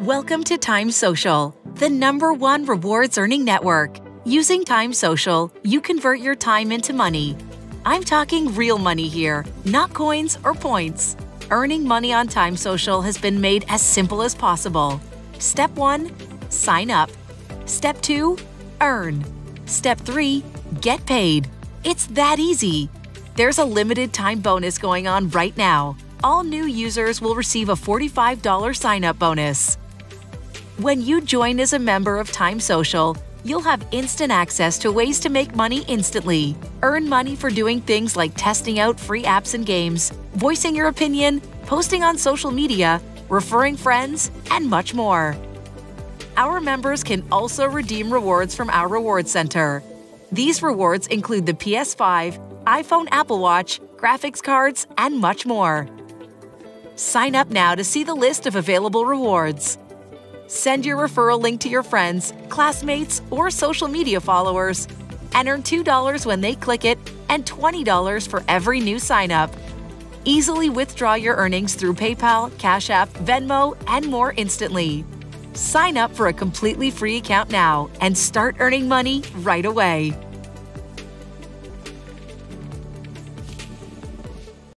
Welcome to TimeSocial, the number one rewards earning network. Using TimeSocial, you convert your time into money. I'm talking real money here, not coins or points. Earning money on TimeSocial has been made as simple as possible. Step 1 Sign up. Step 2 Earn. Step 3 Get paid. It's that easy. There's a limited time bonus going on right now. All new users will receive a $45 sign up bonus. When you join as a member of TimeSocial, you'll have instant access to ways to make money instantly. Earn money for doing things like testing out free apps and games, voicing your opinion, posting on social media, referring friends, and much more. Our members can also redeem rewards from our reward center. These rewards include the PS5, iPhone, Apple Watch, graphics cards, and much more. Sign up now to see the list of available rewards. Send your referral link to your friends, classmates, or social media followers and earn $2 when they click it and $20 for every new sign up. Easily withdraw your earnings through PayPal, Cash App, Venmo, and more instantly. Sign up for a completely free account now and start earning money right away.